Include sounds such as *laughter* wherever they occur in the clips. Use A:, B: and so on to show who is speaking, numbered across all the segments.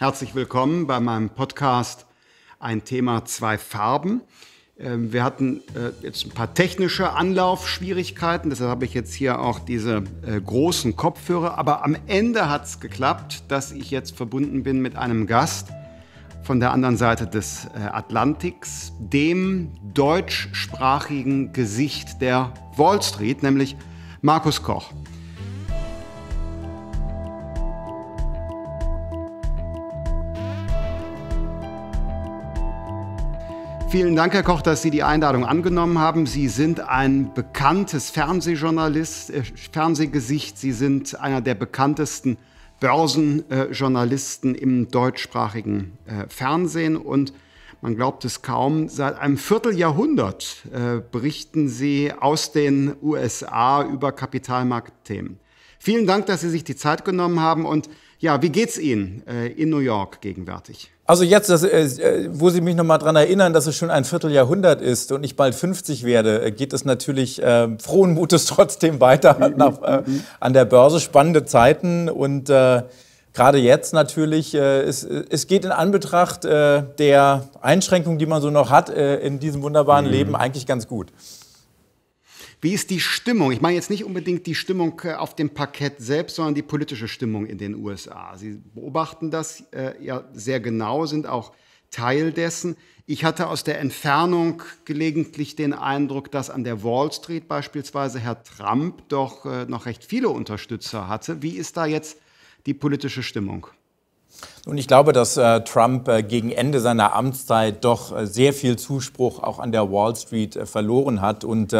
A: Herzlich willkommen bei meinem Podcast Ein Thema, zwei Farben. Ähm, wir hatten äh, jetzt ein paar technische Anlaufschwierigkeiten, deshalb habe ich jetzt hier auch diese äh, großen Kopfhörer. Aber am Ende hat es geklappt, dass ich jetzt verbunden bin mit einem Gast von der anderen Seite des äh, Atlantiks, dem deutschsprachigen Gesicht der Wall Street, nämlich Markus Koch. Vielen Dank, Herr Koch, dass Sie die Einladung angenommen haben. Sie sind ein bekanntes Fernsehjournalist, äh, Fernsehgesicht. Sie sind einer der bekanntesten Börsenjournalisten äh, im deutschsprachigen äh, Fernsehen und man glaubt es kaum, seit einem Vierteljahrhundert äh, berichten Sie aus den USA über Kapitalmarktthemen. Vielen Dank, dass Sie sich die Zeit genommen haben und ja, wie geht's Ihnen äh, in New York gegenwärtig?
B: Also jetzt, das, äh, wo Sie mich noch mal daran erinnern, dass es schon ein Vierteljahrhundert ist und ich bald 50 werde, äh, geht es natürlich äh, frohen Mutes *laughs* trotzdem weiter nach, äh, an der Börse. Spannende Zeiten und äh, gerade jetzt natürlich, äh, es, es geht in Anbetracht äh, der Einschränkungen, die man so noch hat äh, in diesem wunderbaren mhm. Leben, eigentlich ganz gut.
A: Wie ist die Stimmung? Ich meine jetzt nicht unbedingt die Stimmung äh, auf dem Parkett selbst, sondern die politische Stimmung in den USA. Sie beobachten das äh, ja sehr genau, sind auch Teil dessen. Ich hatte aus der Entfernung gelegentlich den Eindruck, dass an der Wall Street beispielsweise Herr Trump doch äh, noch recht viele Unterstützer hatte. Wie ist da jetzt die politische Stimmung?
B: Und ich glaube, dass äh, Trump äh, gegen Ende seiner Amtszeit doch äh, sehr viel Zuspruch auch an der Wall Street äh, verloren hat und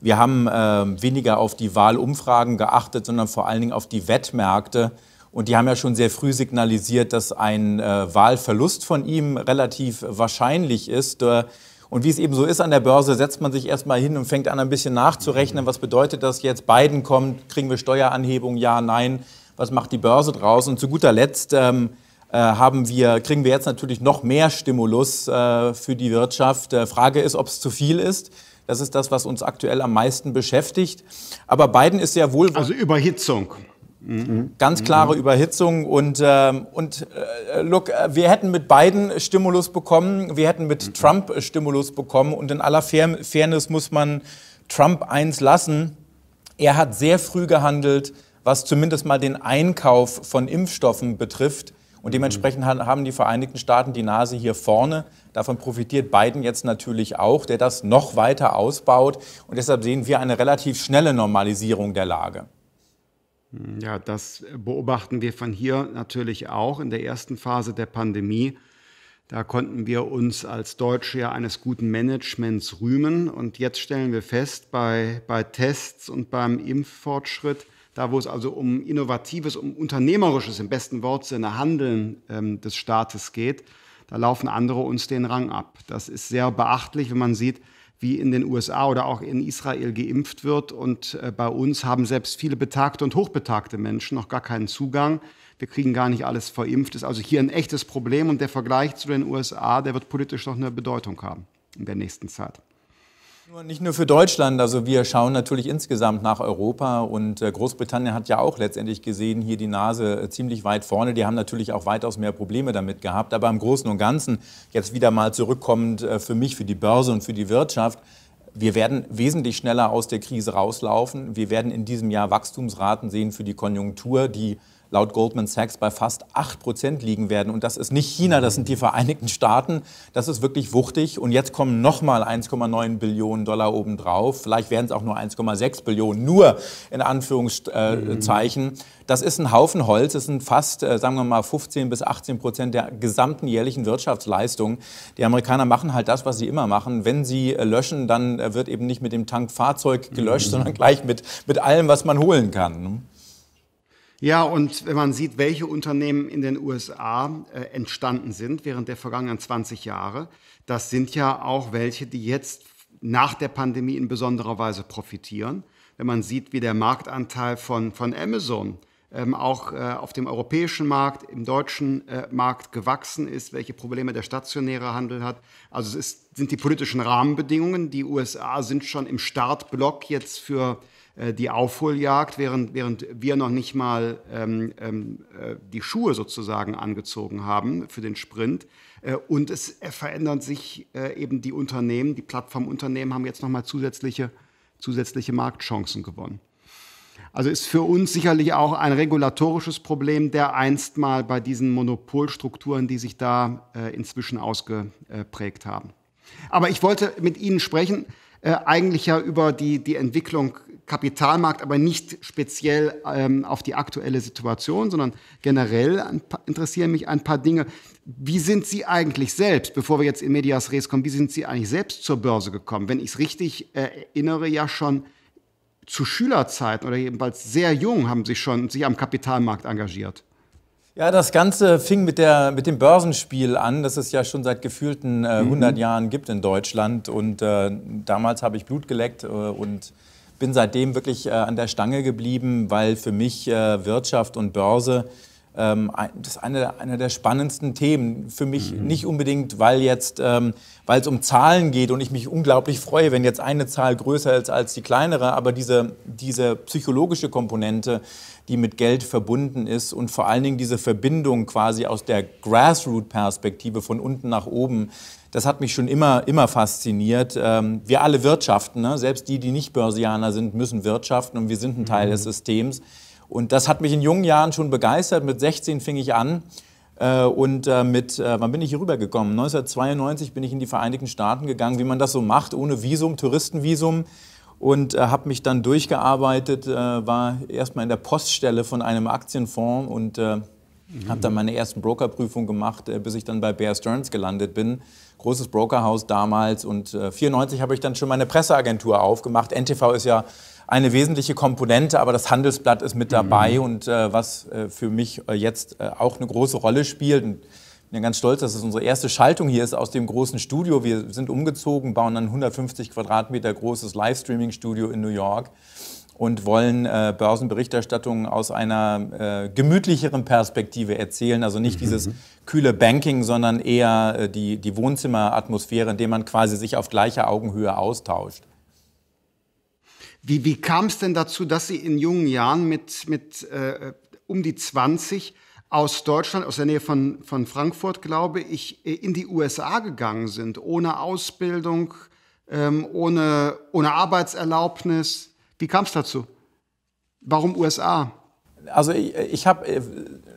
B: wir haben äh, weniger auf die Wahlumfragen geachtet, sondern vor allen Dingen auf die Wettmärkte. Und die haben ja schon sehr früh signalisiert, dass ein äh, Wahlverlust von ihm relativ wahrscheinlich ist. Äh, und wie es eben so ist an der Börse, setzt man sich erstmal hin und fängt an, ein bisschen nachzurechnen. Was bedeutet das jetzt? Biden kommt, kriegen wir Steueranhebung? Ja, nein. Was macht die Börse draus? Und zu guter Letzt ähm, äh, haben wir, kriegen wir jetzt natürlich noch mehr Stimulus äh, für die Wirtschaft. Äh, Frage ist, ob es zu viel ist. Das ist das, was uns aktuell am meisten beschäftigt. Aber Biden ist ja wohl.
A: Also Überhitzung.
B: Mhm. Ganz klare mhm. Überhitzung. Und, äh, und äh, look, äh, wir hätten mit Biden Stimulus bekommen, wir hätten mit mhm. Trump Stimulus bekommen. Und in aller Fairness muss man Trump eins lassen. Er hat sehr früh gehandelt, was zumindest mal den Einkauf von Impfstoffen betrifft. Und dementsprechend haben die Vereinigten Staaten die Nase hier vorne. Davon profitiert Biden jetzt natürlich auch, der das noch weiter ausbaut. Und deshalb sehen wir eine relativ schnelle Normalisierung der Lage.
A: Ja, das beobachten wir von hier natürlich auch in der ersten Phase der Pandemie. Da konnten wir uns als Deutsche ja eines guten Managements rühmen. Und jetzt stellen wir fest, bei, bei Tests und beim Impffortschritt, da wo es also um innovatives, um unternehmerisches, im besten Wortsinne, Handeln ähm, des Staates geht, da laufen andere uns den Rang ab. Das ist sehr beachtlich, wenn man sieht, wie in den USA oder auch in Israel geimpft wird. Und äh, bei uns haben selbst viele betagte und hochbetagte Menschen noch gar keinen Zugang. Wir kriegen gar nicht alles verimpft. Das ist also hier ein echtes Problem. Und der Vergleich zu den USA, der wird politisch noch eine Bedeutung haben in der nächsten Zeit.
B: Nicht nur für Deutschland, also wir schauen natürlich insgesamt nach Europa und äh, Großbritannien hat ja auch letztendlich gesehen, hier die Nase äh, ziemlich weit vorne. Die haben natürlich auch weitaus mehr Probleme damit gehabt, aber im Großen und Ganzen, jetzt wieder mal zurückkommend äh, für mich, für die Börse und für die Wirtschaft, wir werden wesentlich schneller aus der Krise rauslaufen. Wir werden in diesem Jahr Wachstumsraten sehen für die Konjunktur, die laut Goldman Sachs bei fast 8 Prozent liegen werden. Und das ist nicht China, das sind die Vereinigten Staaten. Das ist wirklich wuchtig. Und jetzt kommen nochmal 1,9 Billionen Dollar obendrauf. Vielleicht werden es auch nur 1,6 Billionen, nur in Anführungszeichen. Das ist ein Haufen Holz. Das sind fast, äh, sagen wir mal, 15 bis 18 Prozent der gesamten jährlichen Wirtschaftsleistung. Die Amerikaner machen halt das, was sie immer machen. Wenn sie äh, löschen, dann äh, wird eben nicht mit dem Tankfahrzeug gelöscht, mhm. sondern gleich mit, mit allem, was man holen kann.
A: Ja, und wenn man sieht, welche Unternehmen in den USA äh, entstanden sind während der vergangenen 20 Jahre, das sind ja auch welche, die jetzt nach der Pandemie in besonderer Weise profitieren. Wenn man sieht, wie der Marktanteil von, von Amazon ähm, auch äh, auf dem europäischen Markt, im deutschen äh, Markt gewachsen ist, welche Probleme der stationäre Handel hat. Also es ist, sind die politischen Rahmenbedingungen. Die USA sind schon im Startblock jetzt für äh, die Aufholjagd, während, während wir noch nicht mal ähm, ähm, äh, die Schuhe sozusagen angezogen haben für den Sprint. Äh, und es verändern sich äh, eben die Unternehmen, die Plattformunternehmen haben jetzt nochmal zusätzliche, zusätzliche Marktchancen gewonnen. Also ist für uns sicherlich auch ein regulatorisches Problem, der einst mal bei diesen Monopolstrukturen, die sich da äh, inzwischen ausgeprägt haben. Aber ich wollte mit Ihnen sprechen, äh, eigentlich ja über die, die Entwicklung Kapitalmarkt, aber nicht speziell ähm, auf die aktuelle Situation, sondern generell interessieren mich ein paar Dinge. Wie sind Sie eigentlich selbst, bevor wir jetzt in Medias Res kommen, wie sind Sie eigentlich selbst zur Börse gekommen? Wenn ich es richtig äh, erinnere, ja schon zu Schülerzeiten oder jedenfalls sehr jung haben Sie schon sich am Kapitalmarkt engagiert.
B: Ja, das Ganze fing mit, der, mit dem Börsenspiel an, das es ja schon seit gefühlten äh, 100 mhm. Jahren gibt in Deutschland. Und äh, damals habe ich Blut geleckt äh, und bin seitdem wirklich äh, an der Stange geblieben, weil für mich äh, Wirtschaft und Börse ähm, das ist eine, eine der spannendsten Themen. Für mich mhm. nicht unbedingt, weil jetzt, ähm, weil es um Zahlen geht und ich mich unglaublich freue, wenn jetzt eine Zahl größer ist als die kleinere, aber diese, diese psychologische Komponente, die mit Geld verbunden ist und vor allen Dingen diese Verbindung quasi aus der Grassroot-Perspektive von unten nach oben, das hat mich schon immer, immer fasziniert. Ähm, wir alle wirtschaften, ne? selbst die, die nicht Börsianer sind, müssen wirtschaften und wir sind ein Teil mhm. des Systems. Und das hat mich in jungen Jahren schon begeistert. Mit 16 fing ich an. Äh, und äh, mit, äh, wann bin ich hier rübergekommen? 1992 bin ich in die Vereinigten Staaten gegangen, wie man das so macht, ohne Visum, Touristenvisum. Und habe mich dann durchgearbeitet, war erstmal in der Poststelle von einem Aktienfonds und mhm. habe dann meine ersten Brokerprüfungen gemacht, bis ich dann bei Bear Stearns gelandet bin. Großes Brokerhaus damals. Und 1994 habe ich dann schon meine Presseagentur aufgemacht. NTV ist ja eine wesentliche Komponente, aber das Handelsblatt ist mit dabei mhm. und äh, was äh, für mich äh, jetzt äh, auch eine große Rolle spielt. Und ich bin ganz stolz, dass es unsere erste Schaltung hier ist aus dem großen Studio. Wir sind umgezogen, bauen ein 150 Quadratmeter großes Livestreaming-Studio in New York und wollen äh, Börsenberichterstattung aus einer äh, gemütlicheren Perspektive erzählen. Also nicht mhm. dieses kühle Banking, sondern eher äh, die, die Wohnzimmeratmosphäre, in der man quasi sich auf gleicher Augenhöhe austauscht.
A: Wie, wie kam es denn dazu, dass Sie in jungen Jahren mit, mit äh, um die 20 aus Deutschland, aus der Nähe von, von Frankfurt, glaube ich, in die USA gegangen sind, ohne Ausbildung, ähm, ohne, ohne Arbeitserlaubnis? Wie kam es dazu? Warum USA?
B: Also ich, ich habe, äh,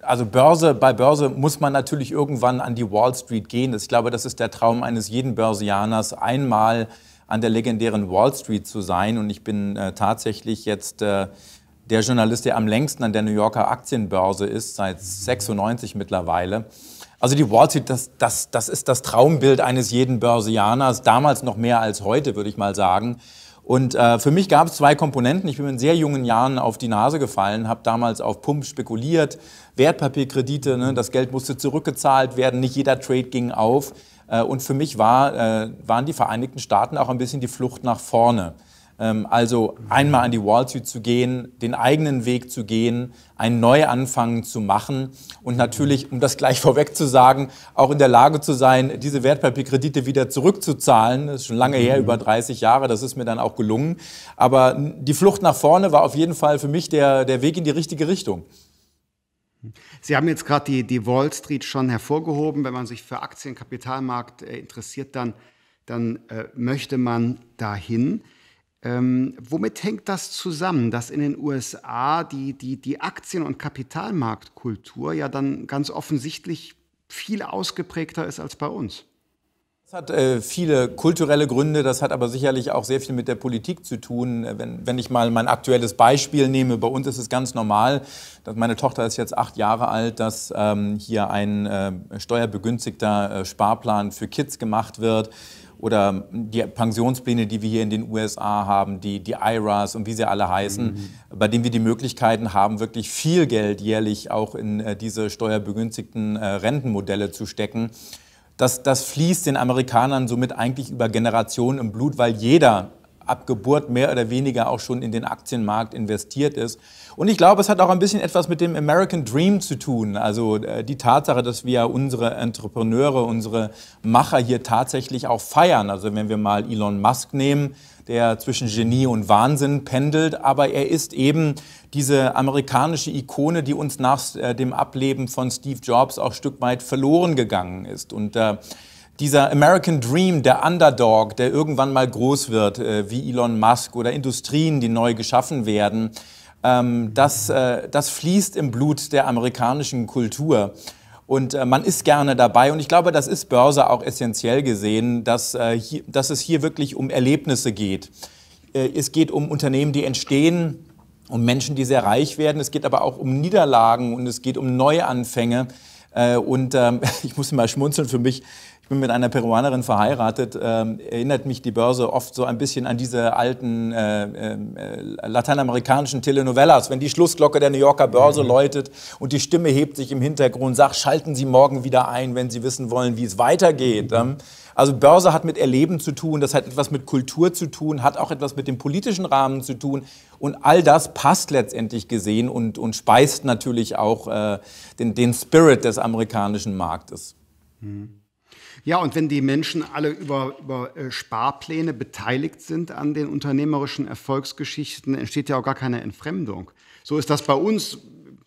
B: also Börse, bei Börse muss man natürlich irgendwann an die Wall Street gehen. Ich glaube, das ist der Traum eines jeden Börsianers, einmal an der legendären Wall Street zu sein. Und ich bin äh, tatsächlich jetzt äh, der Journalist, der am längsten an der New Yorker Aktienbörse ist, seit 96 mittlerweile. Also die Wall Street, das, das, das ist das Traumbild eines jeden Börsianers, damals noch mehr als heute, würde ich mal sagen. Und äh, für mich gab es zwei Komponenten. Ich bin in sehr jungen Jahren auf die Nase gefallen, habe damals auf Pump spekuliert, Wertpapierkredite, ne, das Geld musste zurückgezahlt werden, nicht jeder Trade ging auf. Äh, und für mich war, äh, waren die Vereinigten Staaten auch ein bisschen die Flucht nach vorne. Ähm, also einmal an die Wall Street zu gehen, den eigenen Weg zu gehen, einen Neuanfang zu machen und natürlich, um das gleich *laughs* vorweg zu sagen, auch in der Lage zu sein, diese Wertpapierkredite wieder zurückzuzahlen. Das ist schon lange her, mhm. über 30 Jahre, das ist mir dann auch gelungen. Aber die Flucht nach vorne war auf jeden Fall für mich der, der Weg in die richtige Richtung.
A: Sie haben jetzt gerade die, die Wall Street schon hervorgehoben. Wenn man sich für Aktienkapitalmarkt äh, interessiert, dann, dann äh, möchte man dahin. Ähm, womit hängt das zusammen, dass in den USA die, die, die Aktien- und Kapitalmarktkultur ja dann ganz offensichtlich viel ausgeprägter ist als bei uns?
B: Das hat äh, viele kulturelle Gründe, das hat aber sicherlich auch sehr viel mit der Politik zu tun. Wenn, wenn ich mal mein aktuelles Beispiel nehme, bei uns ist es ganz normal, dass meine Tochter ist jetzt acht Jahre alt, dass ähm, hier ein äh, steuerbegünstigter äh, Sparplan für Kids gemacht wird oder die Pensionspläne, die wir hier in den USA haben, die, die IRAs und wie sie alle heißen, mhm. bei denen wir die Möglichkeiten haben, wirklich viel Geld jährlich auch in äh, diese steuerbegünstigten äh, Rentenmodelle zu stecken das, das fließt den Amerikanern somit eigentlich über Generationen im Blut, weil jeder ab Geburt mehr oder weniger auch schon in den Aktienmarkt investiert ist. Und ich glaube, es hat auch ein bisschen etwas mit dem American Dream zu tun. Also äh, die Tatsache, dass wir unsere Entrepreneure, unsere Macher hier tatsächlich auch feiern. Also wenn wir mal Elon Musk nehmen, der zwischen Genie und Wahnsinn pendelt, aber er ist eben diese amerikanische Ikone, die uns nach äh, dem Ableben von Steve Jobs auch ein Stück weit verloren gegangen ist. Und äh, dieser American Dream, der Underdog, der irgendwann mal groß wird, äh, wie Elon Musk oder Industrien, die neu geschaffen werden, ähm, das, äh, das fließt im Blut der amerikanischen Kultur. Und äh, man ist gerne dabei. Und ich glaube, das ist Börse auch essentiell gesehen, dass, äh, hier, dass es hier wirklich um Erlebnisse geht. Äh, es geht um Unternehmen, die entstehen, um Menschen, die sehr reich werden. Es geht aber auch um Niederlagen und es geht um Neuanfänge. Äh, und ähm, *laughs* ich muss mal schmunzeln für mich bin mit einer Peruanerin verheiratet, ähm, erinnert mich die Börse oft so ein bisschen an diese alten äh, äh, lateinamerikanischen Telenovelas, wenn die Schlussglocke der New Yorker Börse mhm. läutet und die Stimme hebt sich im Hintergrund, sagt, schalten Sie morgen wieder ein, wenn Sie wissen wollen, wie es weitergeht. Mhm. Also Börse hat mit Erleben zu tun, das hat etwas mit Kultur zu tun, hat auch etwas mit dem politischen Rahmen zu tun. Und all das passt letztendlich gesehen und, und speist natürlich auch äh, den, den Spirit des amerikanischen Marktes.
A: Mhm. Ja, und wenn die Menschen alle über, über äh, Sparpläne beteiligt sind an den unternehmerischen Erfolgsgeschichten, entsteht ja auch gar keine Entfremdung. So ist das bei uns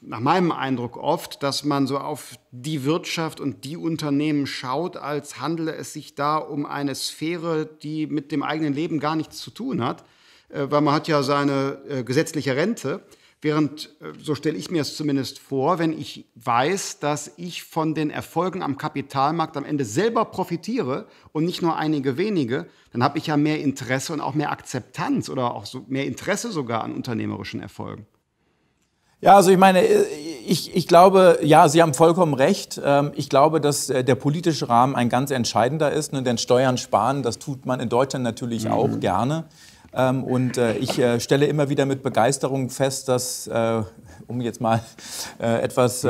A: nach meinem Eindruck oft, dass man so auf die Wirtschaft und die Unternehmen schaut, als handele es sich da um eine Sphäre, die mit dem eigenen Leben gar nichts zu tun hat, äh, weil man hat ja seine äh, gesetzliche Rente. Während, äh, so stelle ich mir es zumindest vor, wenn ich weiß, dass ich von den Erfolgen am Kapitalmarkt am Ende selber profitiere und nicht nur einige wenige, dann habe ich ja mehr Interesse und auch mehr Akzeptanz oder auch so mehr Interesse sogar an unternehmerischen Erfolgen.
B: Ja, also ich meine, äh, ich, ich glaube, ja, Sie haben vollkommen recht. Ähm, ich glaube, dass äh, der politische Rahmen ein ganz entscheidender ist. Ne, denn Steuern sparen, das tut man in Deutschland natürlich mhm. auch gerne. Ähm, und äh, ich äh, stelle immer wieder mit Begeisterung fest, dass, äh, um jetzt mal etwas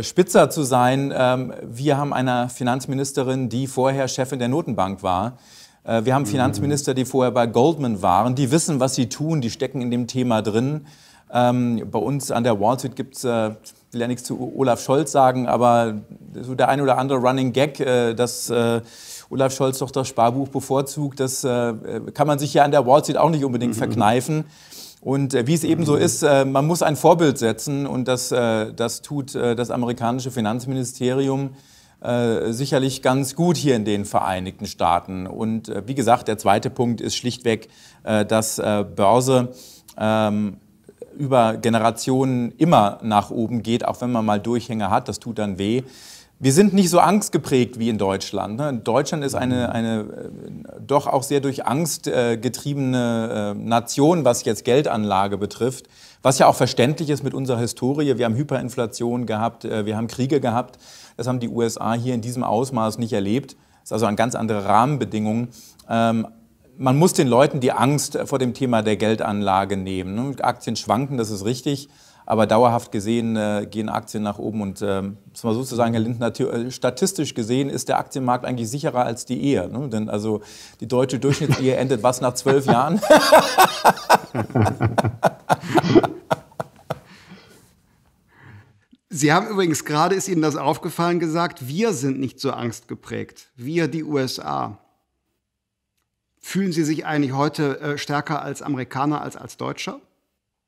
B: spitzer zu sein, ähm, wir haben eine Finanzministerin, die vorher Chefin der Notenbank war. Wir haben mhm. Finanzminister, die vorher bei Goldman waren. Die wissen, was sie tun, die stecken in dem Thema drin. Ähm, bei uns an der Wall Street gibt es, äh, will ja nichts zu Olaf Scholz sagen, aber so der ein oder andere Running Gag, äh, dass äh, Olaf Scholz doch das Sparbuch bevorzugt. Das äh, kann man sich ja an der Wall Street auch nicht unbedingt mhm. verkneifen. Und äh, wie es eben so mhm. ist, äh, man muss ein Vorbild setzen und das, äh, das tut das amerikanische Finanzministerium sicherlich ganz gut hier in den Vereinigten Staaten. Und wie gesagt, der zweite Punkt ist schlichtweg, dass Börse ähm, über Generationen immer nach oben geht, auch wenn man mal Durchhänge hat, das tut dann weh. Wir sind nicht so angstgeprägt wie in Deutschland. Ne? Deutschland ist eine, eine äh, doch auch sehr durch Angst äh, getriebene äh, Nation, was jetzt Geldanlage betrifft, was ja auch verständlich ist mit unserer Historie. Wir haben Hyperinflation gehabt, wir haben Kriege gehabt. Das haben die USA hier in diesem Ausmaß nicht erlebt. Das ist also eine ganz andere Rahmenbedingung. Ähm, man muss den Leuten die Angst vor dem Thema der Geldanlage nehmen. Ne? Aktien schwanken, das ist richtig. Aber dauerhaft gesehen äh, gehen Aktien nach oben. Und äh, muss man sozusagen, Herr Lindner, äh, statistisch gesehen ist der Aktienmarkt eigentlich sicherer als die Ehe. Ne? Denn also die deutsche Durchschnittsehe *laughs* endet was nach zwölf Jahren? *laughs*
A: Sie haben übrigens gerade, ist Ihnen das aufgefallen, gesagt, wir sind nicht so angstgeprägt. Wir, die USA. Fühlen Sie sich eigentlich heute äh, stärker als Amerikaner als als Deutscher?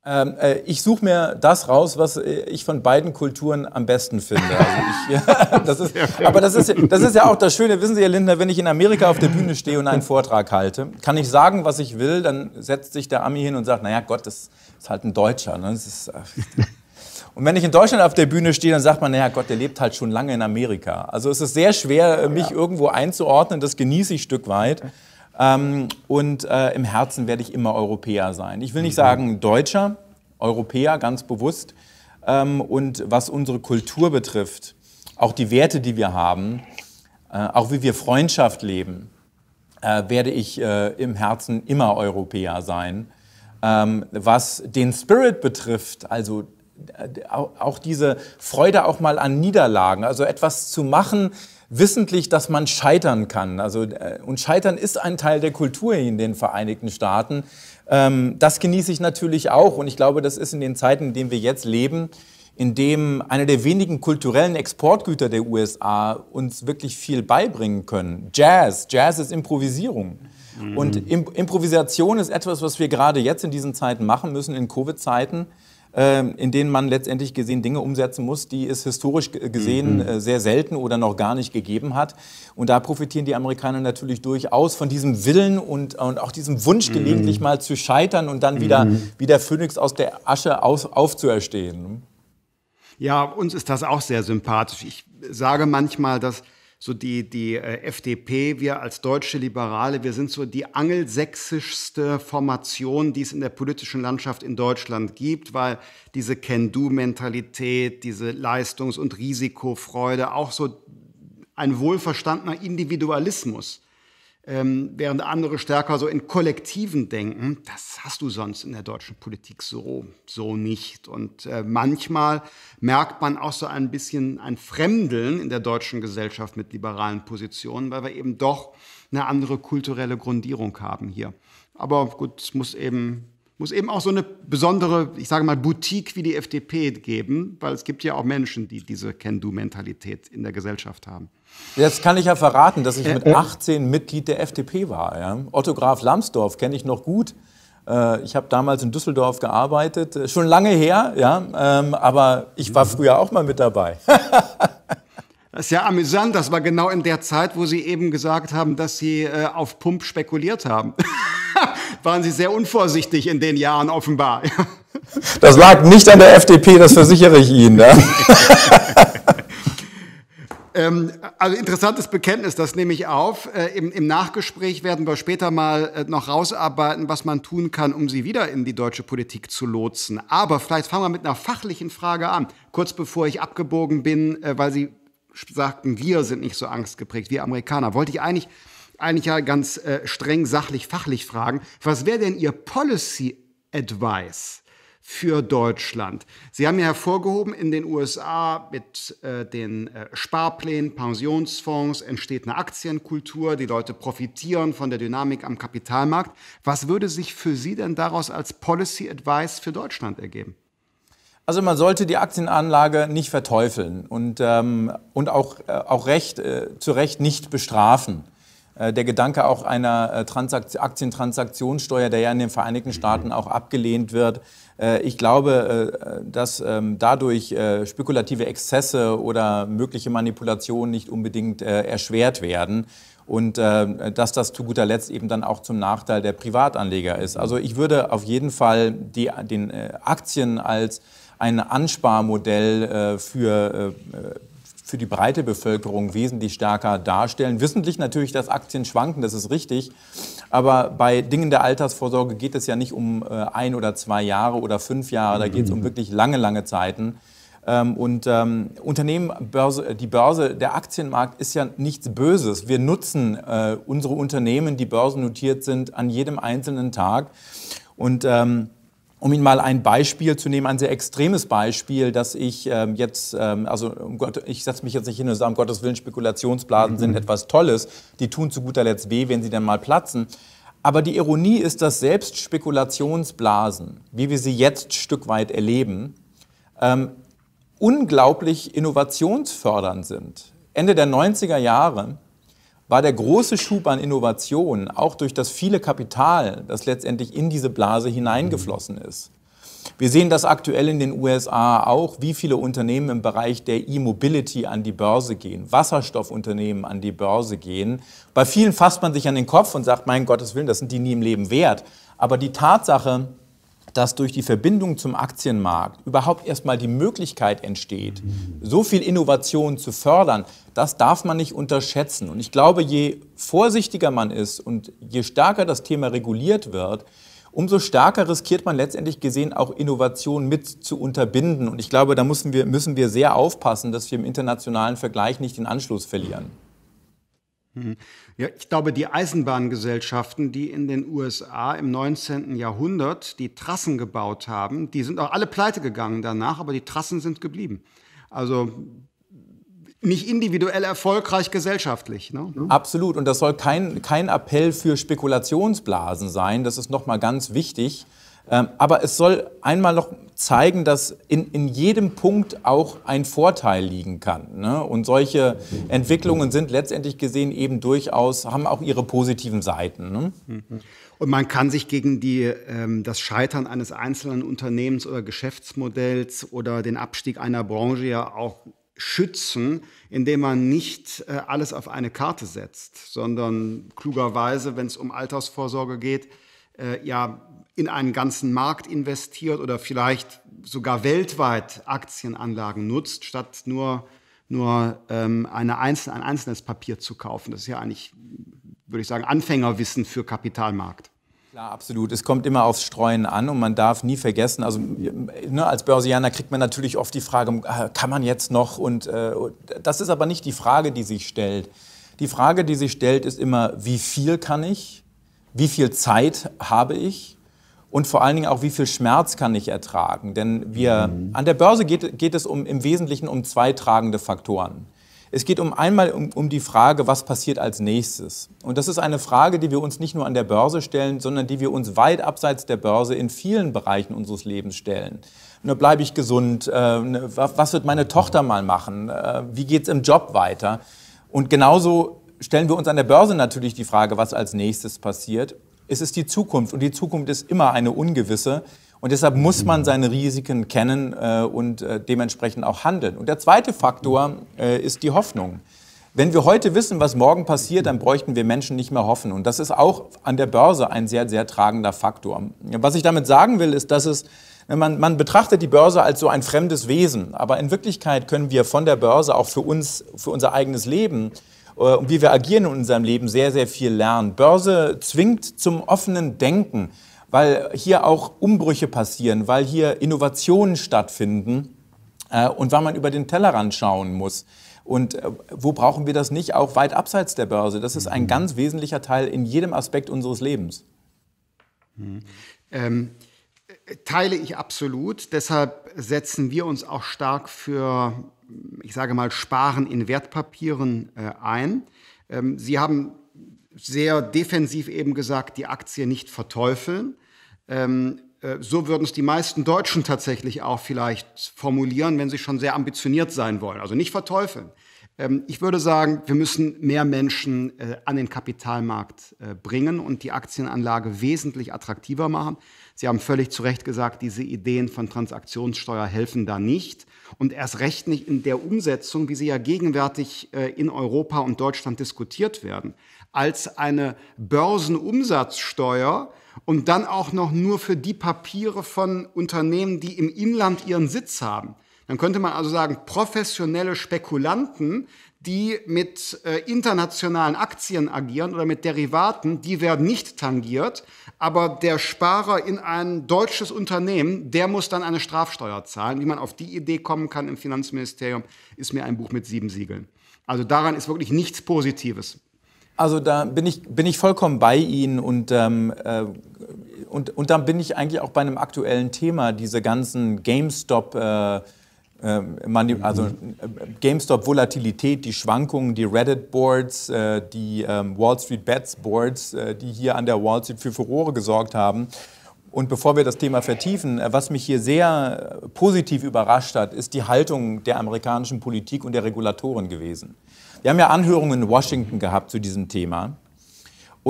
B: Ähm, äh, ich suche mir das raus, was äh, ich von beiden Kulturen am besten finde. Also ich, *laughs* *laughs* das ist, aber das ist, das ist ja auch das Schöne, wissen Sie, Herr Lindner, wenn ich in Amerika auf der Bühne stehe und einen Vortrag halte, kann ich sagen, was ich will, dann setzt sich der Ami hin und sagt, naja Gott, das ist halt ein Deutscher. Ne? Ist, äh, *laughs* und wenn ich in Deutschland auf der Bühne stehe, dann sagt man, naja Gott, der lebt halt schon lange in Amerika. Also es ist sehr schwer, mich ja. irgendwo einzuordnen, das genieße ich ein Stück weit. Ähm, und äh, im Herzen werde ich immer Europäer sein. Ich will nicht mhm. sagen Deutscher, Europäer ganz bewusst. Ähm, und was unsere Kultur betrifft, auch die Werte, die wir haben, äh, auch wie wir Freundschaft leben, äh, werde ich äh, im Herzen immer Europäer sein. Ähm, was den Spirit betrifft, also auch diese Freude auch mal an Niederlagen, also etwas zu machen, wissentlich, dass man scheitern kann. Also, äh, und Scheitern ist ein Teil der Kultur in den Vereinigten Staaten. Ähm, das genieße ich natürlich auch und ich glaube, das ist in den Zeiten, in denen wir jetzt leben, in dem eine der wenigen kulturellen Exportgüter der USA uns wirklich viel beibringen können. Jazz, Jazz ist Improvisierung. Mhm. Und Improvisation ist etwas, was wir gerade jetzt in diesen Zeiten machen müssen, in Covid-Zeiten. Ähm, in denen man letztendlich gesehen Dinge umsetzen muss, die es historisch gesehen mhm. Äh, sehr selten oder noch gar nicht gegeben hat. Und da profitieren die Amerikaner natürlich durchaus von diesem Willen und, und auch diesem Wunsch, mhm. gelegentlich mal zu scheitern und dann wieder mhm. wie der Phönix aus der Asche aus, aufzuerstehen.
A: Ja, uns ist das auch sehr sympathisch. Ich sage manchmal, dass so die, die äh, FDP, wir als deutsche Liberale, wir sind so die angelsächsischste Formation, die es in der politischen Landschaft in Deutschland gibt, weil diese Can-Do-Mentalität, diese Leistungs- und Risikofreude, auch so ein wohlverstandener Individualismus ähm, während andere stärker so in Kollektiven denken. Das hast du sonst in der deutschen Politik so, so nicht. Und äh, manchmal merkt man auch so ein bisschen ein Fremdeln in der deutschen Gesellschaft mit liberalen Positionen, weil wir eben doch eine andere kulturelle Grundierung haben hier. Aber gut, es muss eben muss eben auch so eine besondere, ich sage mal, Boutique wie die FDP geben, weil es gibt ja auch Menschen, die diese Can-Do-Mentalität in der Gesellschaft haben.
B: Jetzt kann ich ja verraten, dass ich mit 18 Mitglied der FDP war. Ja. Otto Graf Lambsdorff kenne ich noch gut. Äh, ich habe damals in Düsseldorf gearbeitet, äh, schon lange her, ja, ähm, aber ich war früher auch mal mit dabei. *laughs*
A: Das ist ja amüsant, das war genau in der Zeit, wo Sie eben gesagt haben, dass Sie äh, auf Pump spekuliert haben. *laughs* Waren Sie sehr unvorsichtig in den Jahren offenbar.
B: das lag nicht an der FDP, das versichere ich Ihnen. Ja. *laughs*
A: Ähm, also interessantes Bekenntnis, das nehme ich auf. Äh, im, im, Nachgespräch werden wir später mal äh, noch rausarbeiten, was man tun kann, um sie wieder in die deutsche Politik zu lotsen. Aber vielleicht fangen wir mit einer fachlichen Frage an, kurz bevor ich abgebogen bin, äh, weil Sie sagten, wir sind nicht so angstgeprägt, wir Amerikaner. Wollte ich eigentlich, eigentlich ja ganz streng sachlich, fachlich fragen, was wäre denn Ihr Policy Advice? Für Deutschland. Sie haben ja hervorgehoben, in den USA mit äh, den äh, Sparplänen, Pensionsfonds entsteht eine Aktienkultur, die Leute profitieren von der Dynamik am Kapitalmarkt. Was würde sich für Sie denn daraus als Policy Advice für Deutschland ergeben?
B: Also man sollte die Aktienanlage nicht verteufeln und, ähm, und auch, äh, auch recht, äh, zu Recht nicht bestrafen. Äh, der Gedanke auch einer äh, Aktientransaktionssteuer, der ja in den Vereinigten Staaten auch abgelehnt wird. Äh, ich glaube, dass ähm, dadurch spekulative Exzesse oder mögliche Manipulationen nicht unbedingt erschwert werden und dass das zu guter Letzt eben dann auch zum Nachteil der Privatanleger ist. Also ich würde auf jeden Fall die, den Aktien als ein Ansparmodell für für die breite Bevölkerung wesentlich stärker darstellen. Wissentlich natürlich, dass Aktien schwanken, das ist richtig. Aber bei Dingen der Altersvorsorge geht es ja nicht um äh, ein oder zwei Jahre oder fünf Jahre, da geht es um wirklich lange, lange Zeiten. Ähm, und ähm, Unternehmen, Börse, die Börse, der Aktienmarkt ist ja nichts Böses. Wir nutzen äh, unsere Unternehmen, die börsennotiert sind, an jedem einzelnen Tag. Und ähm, um Ihnen mal ein Beispiel zu nehmen, ein sehr extremes Beispiel, dass ich ähm, jetzt, ähm, also um Gott, ich setze mich jetzt nicht hin und sage, um Gottes Willen, Spekulationsblasen mhm. sind etwas Tolles, die tun zu guter Letzt weh, wenn sie dann mal platzen. Aber die Ironie ist, dass selbst Spekulationsblasen, wie wir sie jetzt Stück weit erleben, ähm, unglaublich innovationsfördernd sind. Ende der 90er Jahre war der große Schub an Innovationen auch durch das viele Kapital, das letztendlich in diese Blase hineingeflossen ist. Wir sehen das aktuell in den USA auch, wie viele Unternehmen im Bereich der E-Mobility an die Börse gehen, Wasserstoffunternehmen an die Börse gehen. Bei vielen fasst man sich an den Kopf und sagt, mein Gottes Willen, das sind die nie im Leben wert. Aber die Tatsache, dass durch die Verbindung zum Aktienmarkt überhaupt erstmal die Möglichkeit entsteht, so viel Innovation zu fördern, das darf man nicht unterschätzen. Und ich glaube, je vorsichtiger man ist und je stärker das Thema reguliert wird, umso stärker riskiert man letztendlich gesehen auch Innovation mit zu unterbinden. Und ich glaube, da müssen wir, müssen wir sehr aufpassen, dass wir im internationalen Vergleich nicht den Anschluss verlieren.
A: Hm. Ja, ich glaube, die Eisenbahngesellschaften, die in den USA im 19. Jahrhundert die Trassen gebaut haben, die sind auch alle pleite gegangen danach, aber die Trassen sind geblieben. Also nicht individuell erfolgreich gesellschaftlich. Ne?
B: Absolut. Und das soll kein, kein Appell für Spekulationsblasen sein. Das ist nochmal ganz wichtig. Ähm, aber es soll einmal noch zeigen, dass in, in jedem Punkt auch ein Vorteil liegen kann. Ne? Und solche Entwicklungen sind letztendlich gesehen eben durchaus, haben auch ihre positiven Seiten. Ne?
A: Und man kann sich gegen die, ähm, das Scheitern eines einzelnen Unternehmens oder Geschäftsmodells oder den Abstieg einer Branche ja auch schützen, indem man nicht äh, alles auf eine Karte setzt, sondern klugerweise, wenn es um Altersvorsorge geht, äh, ja in einen ganzen Markt investiert oder vielleicht sogar weltweit Aktienanlagen nutzt, statt nur, nur ähm, eine einzelne, ein einzelnes Papier zu kaufen. Das ist ja eigentlich, würde ich sagen, Anfängerwissen für Kapitalmarkt.
B: Klar, absolut. Es kommt immer aufs Streuen an und man darf nie vergessen, also ne, als Börsianer kriegt man natürlich oft die Frage, äh, kann man jetzt noch? Und äh, das ist aber nicht die Frage, die sich stellt. Die Frage, die sich stellt, ist immer, wie viel kann ich? Wie viel Zeit habe ich? Und vor allen Dingen auch, wie viel Schmerz kann ich ertragen. Denn wir, mhm. an der Börse geht, geht es um, im Wesentlichen um zwei tragende Faktoren. Es geht um einmal um, um, die Frage, was passiert als nächstes. Und das ist eine Frage, die wir uns nicht nur an der Börse stellen, sondern die wir uns weit abseits der Börse in vielen Bereichen unseres Lebens stellen. Ne, Bleibe ich gesund? Äh, ne, was wird meine Tochter mal machen? Äh, wie geht es im Job weiter? Und genauso stellen wir uns an der Börse natürlich die Frage, was als nächstes passiert es ist die Zukunft und die Zukunft ist immer eine ungewisse. Und deshalb muss man seine Risiken kennen äh, und äh, dementsprechend auch handeln. Und der zweite Faktor äh, ist die Hoffnung. Wenn wir heute wissen, was morgen passiert, dann bräuchten wir Menschen nicht mehr hoffen. Und das ist auch an der Börse ein sehr, sehr tragender Faktor. Was ich damit sagen will, ist, dass es, man, man betrachtet die Börse als so ein fremdes Wesen. Aber in Wirklichkeit können wir von der Börse auch für uns, für unser eigenes Leben äh, und wie wir agieren in unserem Leben sehr, sehr viel lernen. Börse zwingt zum offenen Denken, weil hier auch Umbrüche passieren, weil hier Innovationen stattfinden äh, und weil man über den Tellerrand schauen muss. Und äh, wo brauchen wir das nicht? Auch weit abseits der Börse. Das ist ein ganz wesentlicher Teil in jedem Aspekt unseres Lebens.
A: Mhm. Ähm, teile ich absolut. Deshalb setzen wir uns auch stark für ich sage mal, Sparen in Wertpapieren äh, ein. Ähm, Sie haben sehr defensiv eben gesagt, die Aktie nicht verteufeln. Ähm, äh, so würden es die meisten Deutschen tatsächlich auch vielleicht formulieren, wenn sie schon sehr ambitioniert sein wollen. Also nicht verteufeln. Ähm, ich würde sagen, wir müssen mehr Menschen äh, an den Kapitalmarkt bringen und die Aktienanlage wesentlich attraktiver machen. Sie haben völlig zu Recht gesagt, diese Ideen von Transaktionssteuer helfen da nicht und erst recht nicht in der Umsetzung, wie sie ja gegenwärtig äh, in Europa und Deutschland diskutiert werden, als eine Börsenumsatzsteuer und dann auch noch nur für die Papiere von Unternehmen, die im Inland ihren Sitz haben. Dann könnte man also sagen, professionelle Spekulanten, die mit äh, internationalen Aktien agieren oder mit Derivaten, die werden nicht tangiert. Aber der Sparer in ein deutsches Unternehmen, der muss dann eine Strafsteuer zahlen. Wie man auf die Idee kommen kann im Finanzministerium, ist mir ein Buch mit sieben Siegeln. Also daran ist wirklich nichts Positives.
B: Also da bin ich, bin ich vollkommen bei Ihnen und, ähm, äh, und, und dann bin ich eigentlich auch bei einem aktuellen Thema, diese ganzen GameStop- äh, also äh, GameStop-Volatilität, die Schwankungen, die Reddit-Boards, äh, die ähm, Wall Street Bets-Boards, äh, die hier an der Wall Street für Furore gesorgt haben. Und bevor wir das Thema vertiefen, was mich hier sehr positiv überrascht hat, ist die Haltung der amerikanischen Politik und der Regulatoren gewesen. Wir haben ja Anhörungen in Washington gehabt zu diesem Thema.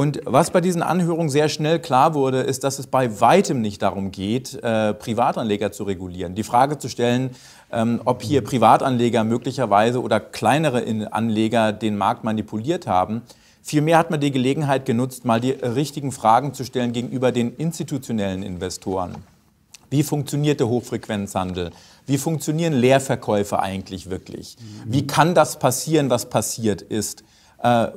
B: Und was bei diesen Anhörungen sehr schnell klar wurde, ist, dass es bei weitem nicht darum geht, äh, Privatanleger zu regulieren. Die Frage zu stellen, ähm, ob hier Privatanleger möglicherweise oder kleinere Anleger den Markt manipuliert haben. Vielmehr hat man die Gelegenheit genutzt, mal die richtigen Fragen zu stellen gegenüber den institutionellen Investoren. Wie funktioniert der Hochfrequenzhandel? Wie funktionieren Leerverkäufe eigentlich wirklich? Wie kann das passieren, was passiert ist? Äh,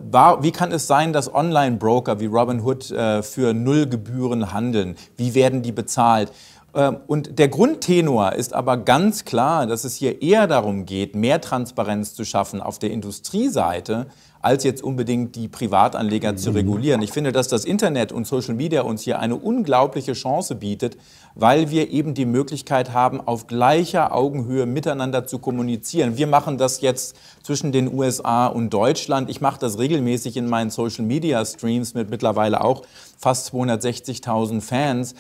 B: wie kann es sein, dass Online-Broker wie Robinhood äh, für Null Gebühren handeln? Wie werden die bezahlt? Ähm, und der Grundtenor ist aber ganz klar, dass es hier eher darum geht, mehr Transparenz zu schaffen auf der Industrieseite, als jetzt unbedingt die Privatanleger zu regulieren. Ich finde, dass das Internet und Social Media uns hier eine unglaubliche Chance bietet, weil wir eben die Möglichkeit haben, auf gleicher Augenhöhe miteinander zu kommunizieren. Wir machen das jetzt zwischen den USA und Deutschland. Ich mache das regelmäßig in meinen Social Media Streams mit mittlerweile auch fast 260.000 Fans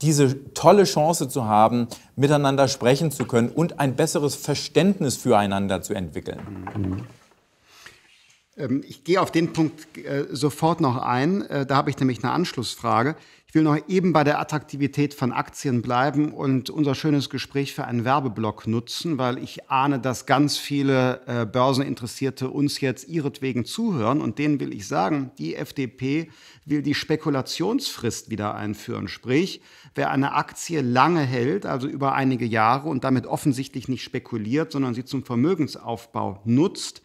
B: diese tolle Chance zu haben, miteinander sprechen zu können und ein besseres Verständnis füreinander zu entwickeln.
A: Ähm, ich gehe auf den Punkt äh, sofort noch ein. Äh, da habe ich nämlich eine Anschlussfrage. Ich will noch eben bei der Attraktivität von Aktien bleiben und unser schönes Gespräch für einen Werbeblock nutzen, weil ich ahne, dass ganz viele äh, Börseninteressierte uns jetzt ihretwegen zuhören. Und denen will ich sagen, die FDP will die Spekulationsfrist wieder einführen. Sprich, wer eine Aktie lange hält, also über einige Jahre und damit offensichtlich nicht spekuliert, sondern sie zum Vermögensaufbau nutzt,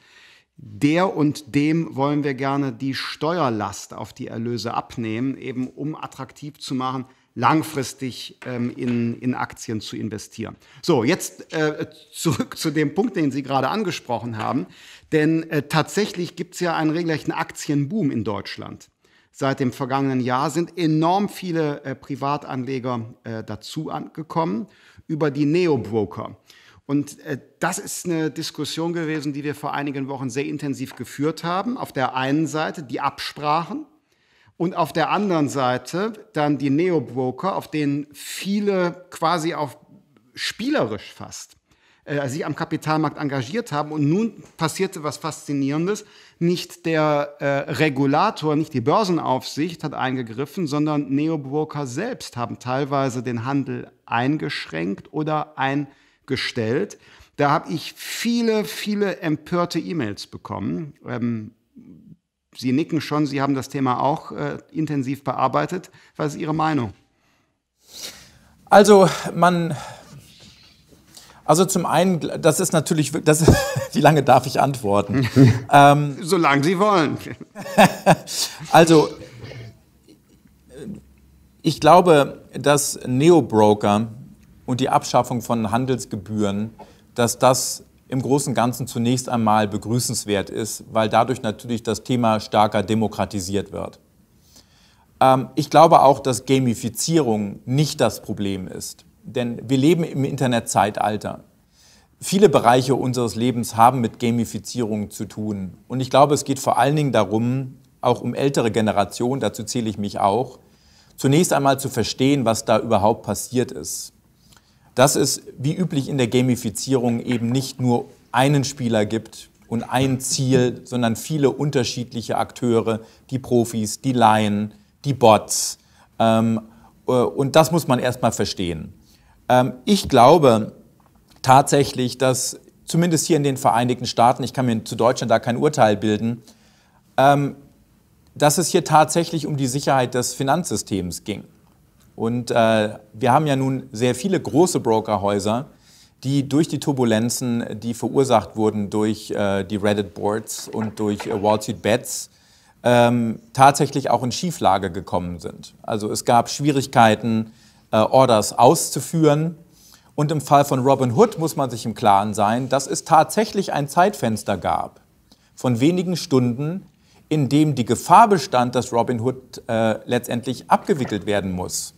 A: der und dem wollen wir gerne die Steuerlast auf die Erlöse abnehmen, eben um attraktiv zu machen, langfristig ähm, in, in Aktien zu investieren. So, jetzt äh, zurück zu dem Punkt, den Sie gerade angesprochen haben. Denn äh, tatsächlich gibt es ja einen regelrechten Aktienboom in Deutschland. Seit dem vergangenen Jahr sind enorm viele äh, Privatanleger äh, dazu angekommen über die Neo-Broker. Und äh, das ist eine Diskussion gewesen, die wir vor einigen Wochen sehr intensiv geführt haben. Auf der einen Seite die Absprachen und auf der anderen Seite dann die Neo-Broker, auf denen viele quasi auf spielerisch fast äh, sich am Kapitalmarkt engagiert haben. Und nun passierte was Faszinierendes. Nicht der äh, Regulator, nicht die Börsenaufsicht hat eingegriffen, sondern Neo-Broker selbst haben teilweise den Handel eingeschränkt oder eingeschränkt gestellt. Da habe ich viele, viele empörte E-Mails bekommen. Ähm, Sie nicken schon, Sie haben das Thema auch äh, intensiv bearbeitet. Was ist Ihre Meinung?
B: Also man, also zum einen, das ist natürlich, das ist, *laughs* wie lange darf ich antworten? *laughs*
A: ähm, Solange Sie wollen. *laughs*
B: also ich glaube, dass Neo-Broker und die Abschaffung von Handelsgebühren, dass das im Großen und Ganzen zunächst einmal begrüßenswert ist, weil dadurch natürlich das Thema stärker demokratisiert wird. Ähm, ich glaube auch, dass Gamifizierung nicht das Problem ist, denn wir leben im Internetzeitalter. Viele Bereiche unseres Lebens haben mit Gamifizierung zu tun. Und ich glaube, es geht vor allen Dingen darum, auch um ältere Generationen, dazu zähle ich mich auch, zunächst einmal zu verstehen, was da überhaupt passiert ist dass es wie üblich in der Gamifizierung eben nicht nur einen Spieler gibt und ein Ziel, sondern viele unterschiedliche Akteure, die Profis, die Laien, die Bots. Ähm, äh, und das muss man erstmal verstehen. Ähm, ich glaube tatsächlich, dass zumindest hier in den Vereinigten Staaten, ich kann mir zu Deutschland da kein Urteil bilden, ähm, dass es hier tatsächlich um die Sicherheit des Finanzsystems ging. Und äh, wir haben ja nun sehr viele große Brokerhäuser, die durch die Turbulenzen, die verursacht wurden durch äh, die Reddit-Boards und durch äh, Wall Street Bets, ähm, tatsächlich auch in Schieflage gekommen sind. Also es gab Schwierigkeiten, äh, Orders auszuführen. Und im Fall von Robinhood muss man sich im Klaren sein, dass es tatsächlich ein Zeitfenster gab von wenigen Stunden, in dem die Gefahr bestand, dass Robinhood äh, letztendlich abgewickelt werden muss.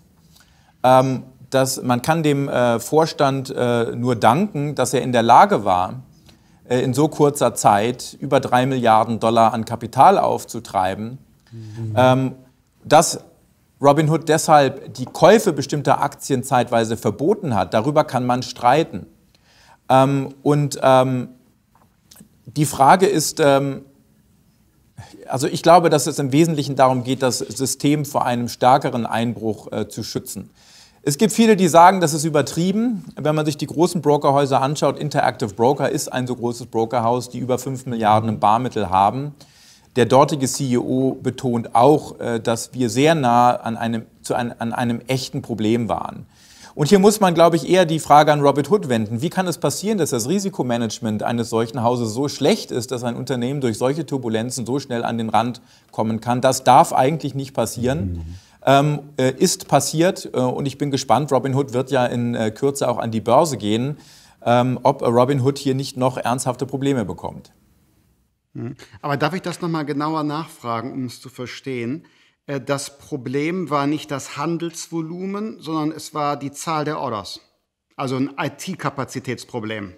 B: Ähm, dass man kann dem äh, Vorstand äh, nur danken, dass er in der Lage war, äh, in so kurzer Zeit über drei Milliarden Dollar an Kapital aufzutreiben. Mhm. Ähm, dass Robinhood deshalb die Käufe bestimmter Aktien zeitweise verboten hat, darüber kann man streiten. Ähm, und ähm, die Frage ist, ähm, also ich glaube, dass es im Wesentlichen darum geht, das System vor einem stärkeren Einbruch äh, zu schützen. Es gibt viele, die sagen, das ist übertrieben. Wenn man sich die großen Brokerhäuser anschaut, Interactive Broker ist ein so großes Brokerhaus, die über 5 Milliarden im Barmittel haben. Der dortige CEO betont auch, äh, dass wir sehr nah an einem, zu einem, an einem echten Problem waren. Und hier muss man, glaube ich, eher die Frage an Robert Hood wenden. Wie kann es passieren, dass das Risikomanagement eines solchen Hauses so schlecht ist, dass ein Unternehmen durch solche Turbulenzen so schnell an den Rand kommen kann? Das darf eigentlich nicht passieren. Ähm, äh, ist passiert äh, und ich bin gespannt. Robinhood wird ja in äh, Kürze auch an die Börse gehen, ähm, ob Robinhood hier nicht noch ernsthafte Probleme bekommt.
A: Hm. Aber darf ich das nochmal genauer nachfragen, um es zu verstehen? Äh, das Problem war nicht das Handelsvolumen, sondern es war die Zahl der Orders. Also ein IT-Kapazitätsproblem.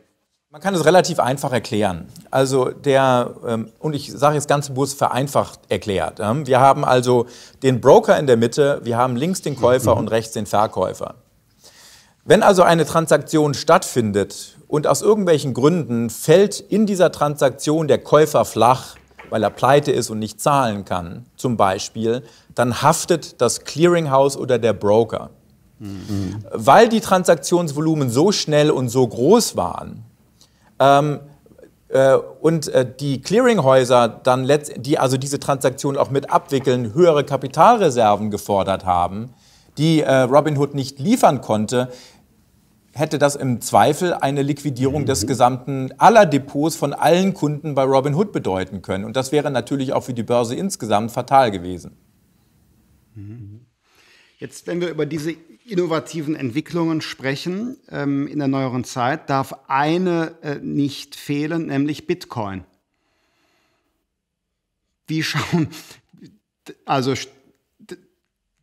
B: Man kann es relativ einfach erklären. Also der, ähm, und ich sage jetzt ganz bewusst vereinfacht erklärt. Wir haben also den Broker in der Mitte, wir haben links den Käufer und rechts den Verkäufer. Wenn also eine Transaktion stattfindet und aus irgendwelchen Gründen fällt in dieser Transaktion der Käufer flach, weil er pleite ist und nicht zahlen kann, zum Beispiel, dann haftet das Clearinghouse oder der Broker. Mhm. Weil die Transaktionsvolumen so schnell und so groß waren, ähm, äh, und äh, die Clearinghäuser dann die also diese Transaktion auch mit abwickeln, höhere Kapitalreserven gefordert haben, die äh, Robinhood nicht liefern konnte, hätte das im Zweifel eine Liquidierung mhm. des gesamten aller Depots von allen Kunden bei Robinhood bedeuten können. Und das wäre natürlich auch für die Börse insgesamt fatal gewesen.
A: Mhm. Jetzt, wenn wir über diese innovativen Entwicklungen sprechen ähm, in der neueren Zeit, darf eine äh, nicht fehlen, nämlich Bitcoin. Wie *laughs* schauen, also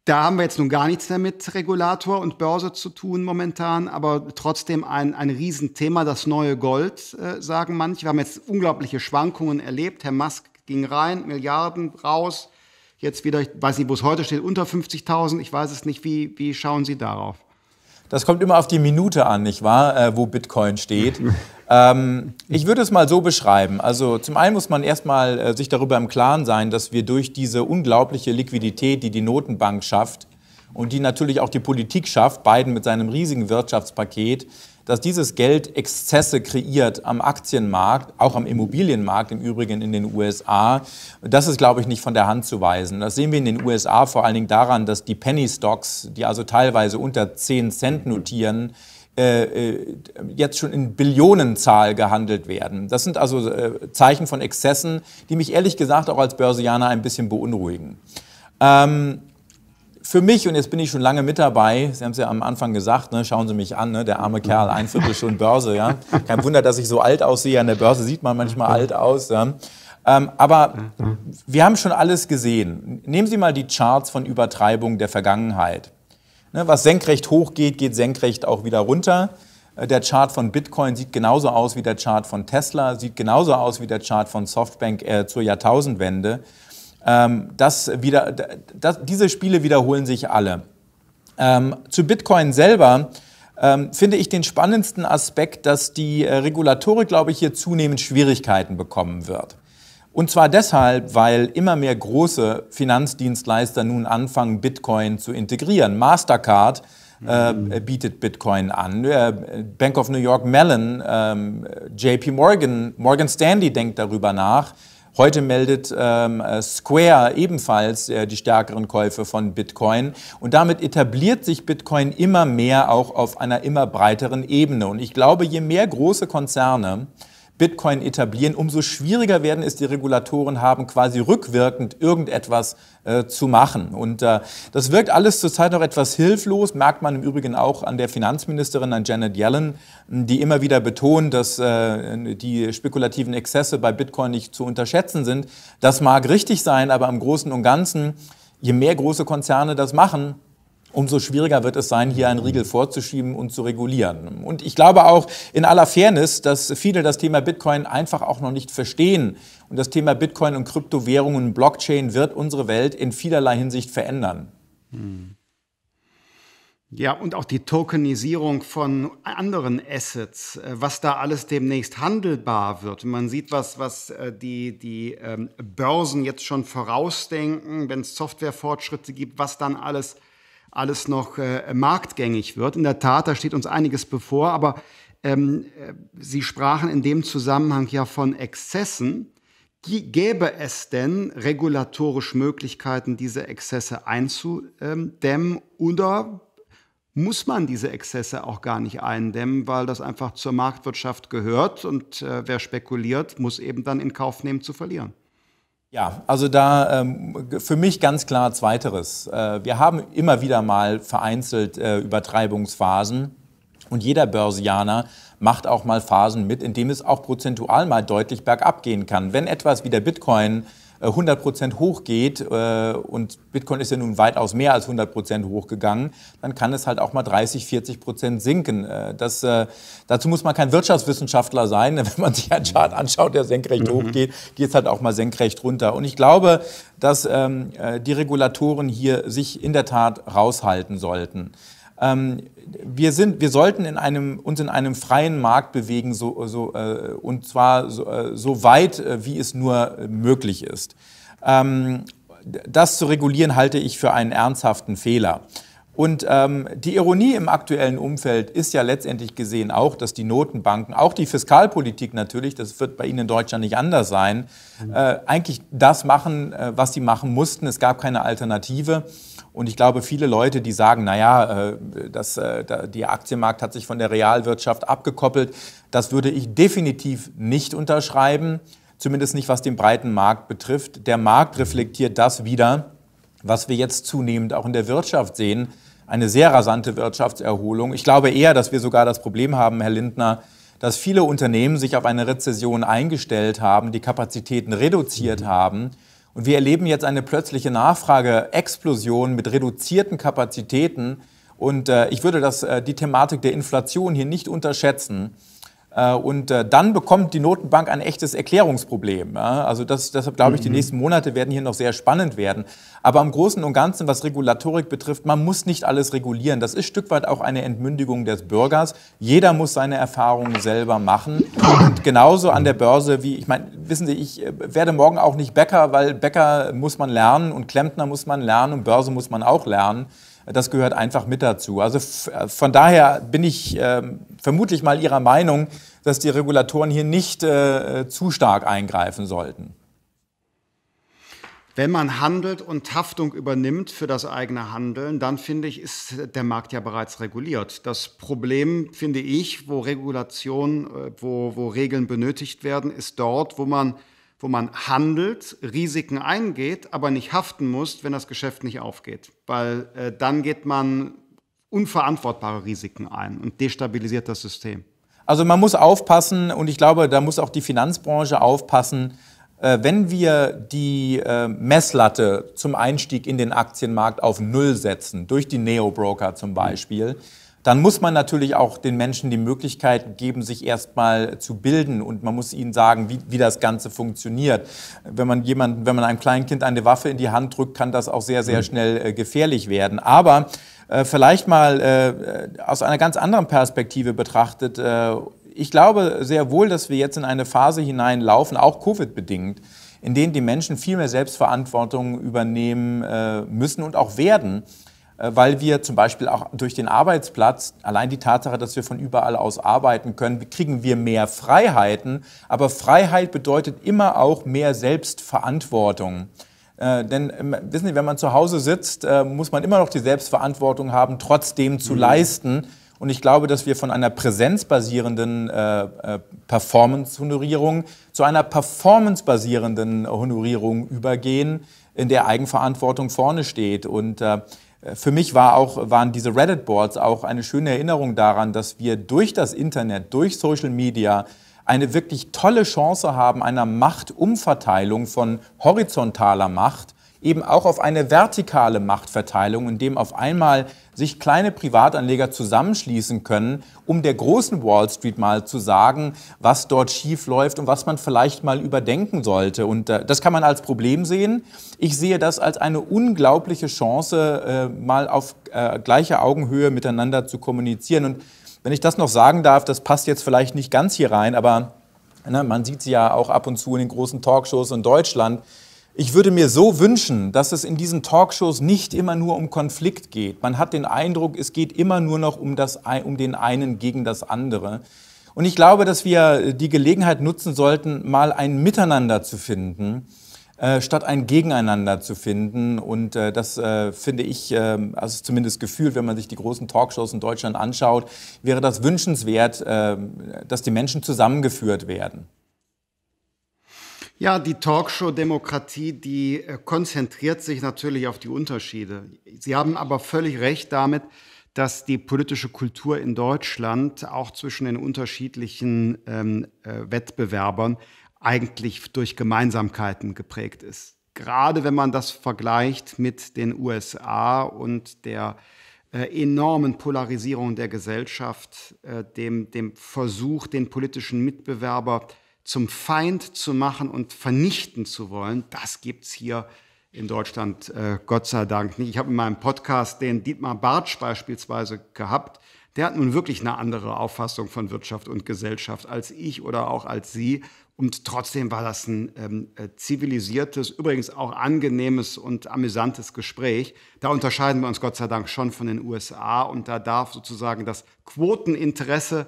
A: da haben wir jetzt nun gar nichts mehr mit Regulator und Börse zu tun momentan, aber trotzdem ein, ein Riesenthema, das neue Gold, äh, sagen manche. Wir haben jetzt unglaubliche Schwankungen erlebt. Herr Musk ging rein, Milliarden raus jetzt wieder, ich weiß nicht, wo es heute steht, unter 50.000. Ich weiß es nicht. Wie, wie schauen Sie darauf?
B: Das kommt immer auf die Minute an, nicht wahr, äh, wo Bitcoin steht. *laughs* ähm, ich würde es mal so beschreiben. Also zum einen muss man erstmal äh, sich darüber im Klaren sein, dass wir durch diese unglaubliche Liquidität, die die Notenbank schafft und die natürlich auch die Politik schafft, Biden mit seinem riesigen Wirtschaftspaket, dass dieses Geld Exzesse kreiert am Aktienmarkt, auch am Immobilienmarkt im Übrigen in den USA. Das ist, glaube ich, nicht von der Hand zu weisen. Das sehen wir in den USA vor allen Dingen daran, dass die Penny Stocks, die also teilweise unter 10 Cent notieren, äh, äh, jetzt schon in Billionenzahl gehandelt werden. Das sind also äh, Zeichen von Exzessen, die mich ehrlich gesagt auch als Börsianer ein bisschen beunruhigen. Ähm, für mich, und jetzt bin ich schon lange mit dabei, Sie haben es ja am Anfang gesagt, ne, schauen Sie mich an, ne, der arme Kerl, ein Viertel schon Börse. Ja. Kein Wunder, dass ich so alt aussehe. An der Börse sieht man manchmal alt aus. Ja. Ähm, aber wir haben schon alles gesehen. Nehmen Sie mal die Charts von Übertreibung der Vergangenheit. Ne, was senkrecht hoch geht, geht senkrecht auch wieder runter. Äh, der Chart von Bitcoin sieht genauso aus wie der Chart von Tesla, sieht genauso aus wie der Chart von Softbank äh, zur Jahrtausendwende. Ähm, das wieder, das, diese Spiele wiederholen sich alle. Ähm, zu Bitcoin selber ähm, finde ich den spannendsten Aspekt, dass die äh, Regulatorik, glaube ich, hier zunehmend Schwierigkeiten bekommen wird. Und zwar deshalb, weil immer mehr große Finanzdienstleister nun anfangen, Bitcoin zu integrieren. Mastercard äh, mhm. bietet Bitcoin an. Äh, Bank of New York Mellon, ähm, JP Morgan, Morgan Stanley denkt darüber nach. Heute meldet ähm, Square ebenfalls äh, die stärkeren Käufe von Bitcoin. Und damit etabliert sich Bitcoin immer mehr auch auf einer immer breiteren Ebene. Und ich glaube, je mehr große Konzerne Bitcoin etablieren, umso schwieriger werden es die Regulatoren haben, quasi rückwirkend irgendetwas äh, zu machen. Und äh, das wirkt alles zurzeit noch etwas hilflos, merkt man im Übrigen auch an der Finanzministerin, an Janet Yellen, die immer wieder betont, dass äh, die spekulativen Exzesse bei Bitcoin nicht zu unterschätzen sind. Das mag richtig sein, aber im Großen und Ganzen, je mehr große Konzerne das machen, umso schwieriger wird es sein, hier einen Riegel vorzuschieben und zu regulieren. Und ich glaube auch in aller Fairness, dass viele das Thema Bitcoin einfach auch noch nicht verstehen. Und das Thema Bitcoin und Kryptowährungen und Blockchain wird unsere Welt in vielerlei Hinsicht verändern.
A: Ja, und auch die Tokenisierung von anderen Assets, äh, was da alles demnächst handelbar wird. Man sieht, was, was äh, die, die ähm, Börsen jetzt schon vorausdenken, wenn es Softwarefortschritte gibt, was dann alles alles noch äh, marktgängig wird. In der Tat, da steht uns einiges bevor, aber ähm, äh, Sie sprachen in dem Zusammenhang ja von Exzessen. Gäbe es denn regulatorisch Möglichkeiten, diese Exzesse einzudämmen oder muss man diese Exzesse auch gar nicht eindämmen, weil das einfach zur Marktwirtschaft gehört und äh, wer spekuliert, muss eben dann in Kauf nehmen zu verlieren?
B: Ja, also da ähm, für mich ganz klar Zweiteres. Äh, wir haben immer wieder mal vereinzelt äh, Übertreibungsphasen und jeder Börsianer macht auch mal Phasen mit, in denen es auch prozentual mal deutlich bergab gehen kann. Wenn etwas wie der Bitcoin 100 äh, Prozent hochgeht, äh, und Bitcoin ist ja nun weitaus mehr als 100 Prozent hochgegangen, dann kann es halt auch mal 30, 40 Prozent sinken. Äh, das, dazu muss man kein Wirtschaftswissenschaftler sein. *laughs* Wenn man sich einen Chart anschaut, der senkrecht mhm. hochgeht, geht es halt auch mal senkrecht runter. Und ich glaube, dass ähm, die Regulatoren hier sich in der Tat raushalten sollten. Ähm, wir, sind, wir sollten in einem, uns in einem freien Markt bewegen, so, so, äh, und zwar so, äh, so weit, äh, wie es nur möglich ist. Ähm, das zu regulieren halte ich für einen ernsthaften Fehler. Und ähm, die Ironie im aktuellen Umfeld ist ja letztendlich gesehen auch, dass die Notenbanken, auch die Fiskalpolitik natürlich, das wird bei Ihnen in Deutschland nicht anders sein, äh, eigentlich das machen, äh, was sie machen mussten. Es gab keine Alternative. Und ich glaube, viele Leute, die sagen, naja, äh, das, äh, der Aktienmarkt hat sich von der Realwirtschaft abgekoppelt, das würde ich definitiv nicht unterschreiben, zumindest nicht was den breiten Markt betrifft. Der Markt reflektiert das wieder, was wir jetzt zunehmend auch in der Wirtschaft sehen, eine sehr rasante Wirtschaftserholung. Ich glaube eher, dass wir sogar das Problem haben, Herr Lindner, dass viele Unternehmen sich auf eine Rezession eingestellt haben, die Kapazitäten reduziert haben und wir erleben jetzt eine plötzliche Nachfrageexplosion mit reduzierten Kapazitäten. Und äh, ich würde das, äh, die Thematik der Inflation hier nicht unterschätzen. Äh, und äh, dann bekommt die Notenbank ein echtes Erklärungsproblem. Also das, deshalb glaube ich, die mhm. nächsten Monate werden hier noch sehr spannend werden. Aber im Großen und Ganzen, was Regulatorik betrifft, man muss nicht alles regulieren. Das ist ein Stück weit auch eine Entmündigung des Bürgers. Jeder muss seine Erfahrungen selber machen. Und genauso an der Börse wie, ich meine, wissen Sie, ich äh, werde morgen auch nicht Bäcker, weil Bäcker muss man lernen und Klempner muss man lernen und Börse muss man auch lernen. Das gehört einfach mit dazu. Also von daher bin ich äh, vermutlich mal Ihrer Meinung, dass die Regulatoren hier nicht äh, zu stark eingreifen sollten.
A: Wenn man handelt und Haftung übernimmt für das eigene Handeln, dann finde ich, ist der Markt ja bereits reguliert. Das Problem, finde ich, wo Regulation, äh, wo, wo Regeln benötigt werden, ist dort, wo man wo man handelt, Risiken eingeht, aber nicht haften muss, wenn das Geschäft nicht aufgeht. Weil äh, dann geht man unverantwortbare Risiken ein und destabilisiert das System.
B: Also man muss aufpassen und ich glaube, da muss auch die Finanzbranche aufpassen, äh, wenn wir die äh, Messlatte zum Einstieg in den Aktienmarkt auf Null setzen, durch die Neo-Broker zum Beispiel, dann muss man natürlich auch den Menschen die Möglichkeit geben, sich erstmal zu bilden und man muss ihnen sagen, wie, wie das Ganze funktioniert. Wenn man jemanden, wenn man einem kleinen Kind eine Waffe in die Hand drückt, kann das auch sehr, sehr mhm. schnell äh, gefährlich werden. Aber äh, vielleicht mal äh, aus einer ganz anderen Perspektive betrachtet, äh, ich glaube sehr wohl, dass wir jetzt in eine Phase hineinlaufen, auch Covid-bedingt, in denen die Menschen viel mehr Selbstverantwortung übernehmen äh, müssen und auch werden. Äh, weil wir zum Beispiel auch durch den Arbeitsplatz, allein die Tatsache, dass wir von überall aus arbeiten können, kriegen wir mehr Freiheiten. Aber Freiheit bedeutet immer auch mehr Selbstverantwortung. Äh, denn ähm, wissen Sie, wenn man zu Hause sitzt, äh, muss man immer noch die Selbstverantwortung haben, trotzdem zu mhm. leisten. Und ich glaube, dass wir von einer präsenzbasierenden äh, äh Performance-Honorierung zu einer performancebasierenden Honorierung übergehen, in der Eigenverantwortung vorne steht. Und äh, für mich war auch, waren diese Reddit-Boards auch eine schöne Erinnerung daran, dass wir durch das Internet, durch Social Media eine wirklich tolle Chance haben einer Machtumverteilung von horizontaler Macht eben auch auf eine vertikale Machtverteilung, in dem auf einmal sich kleine Privatanleger zusammenschließen können, um der großen Wall Street mal zu sagen, was dort schief läuft und was man vielleicht mal überdenken sollte. Und äh, das kann man als Problem sehen. Ich sehe das als eine unglaubliche Chance, äh, mal auf äh, gleicher Augenhöhe miteinander zu kommunizieren. Und wenn ich das noch sagen darf, das passt jetzt vielleicht nicht ganz hier rein, aber ne, man sieht sie ja auch ab und zu in den großen Talkshows in Deutschland ich würde mir so wünschen, dass es in diesen Talkshows nicht immer nur um Konflikt geht. Man hat den Eindruck, es geht immer nur noch um, das, um den einen gegen das andere. Und ich glaube, dass wir die Gelegenheit nutzen sollten, mal ein Miteinander zu finden, äh, statt ein Gegeneinander zu finden. Und äh, das äh, finde ich, äh, also zumindest gefühlt, wenn man sich die großen Talkshows in Deutschland anschaut, wäre das wünschenswert, äh, dass die Menschen zusammengeführt werden.
A: Ja, die Talkshow-Demokratie, die äh, konzentriert sich natürlich auf die Unterschiede. Sie haben aber völlig recht damit, dass die politische Kultur in Deutschland auch zwischen den unterschiedlichen ähm, äh, Wettbewerbern eigentlich durch Gemeinsamkeiten geprägt ist. Gerade wenn man das vergleicht mit den USA und der äh, enormen Polarisierung der Gesellschaft, äh, dem, dem Versuch, den politischen Mitbewerber zum Feind zu machen und vernichten zu wollen, das gibt es hier in Deutschland äh, Gott sei Dank nicht. Ich habe in meinem Podcast den Dietmar Bartsch beispielsweise gehabt. Der hat nun wirklich eine andere Auffassung von Wirtschaft und Gesellschaft als ich oder auch als Sie. Und trotzdem war das ein ähm, äh, zivilisiertes, übrigens auch angenehmes und amüsantes Gespräch. Da unterscheiden wir uns Gott sei Dank schon von den USA. Und da darf sozusagen das Quoteninteresse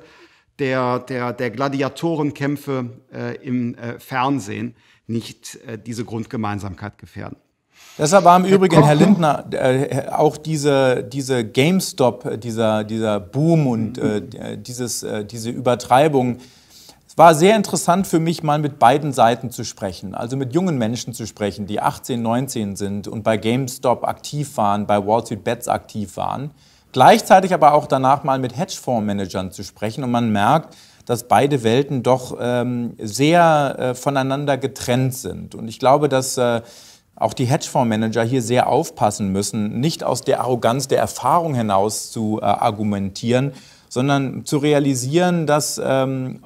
A: der, der, der Gladiatorenkämpfe äh, im äh, Fernsehen nicht äh, diese Grundgemeinsamkeit gefährden.
B: Deshalb war im Übrigen, Herr Lindner, äh, auch diese, diese GameStop, dieser, dieser Boom und äh, dieses, äh, diese Übertreibung, es war sehr interessant für mich, mal mit beiden Seiten zu sprechen. Also mit jungen Menschen zu sprechen, die 18, 19 sind und bei GameStop aktiv waren, bei Wall Street Bets aktiv waren. Gleichzeitig aber auch danach mal mit Hedgefondsmanagern zu sprechen und man merkt, dass beide Welten doch ähm, sehr äh, voneinander getrennt sind. Und ich glaube, dass äh, auch die Hedgefondsmanager hier sehr aufpassen müssen, nicht aus der Arroganz der Erfahrung hinaus zu äh, argumentieren, sondern zu realisieren, dass ähm,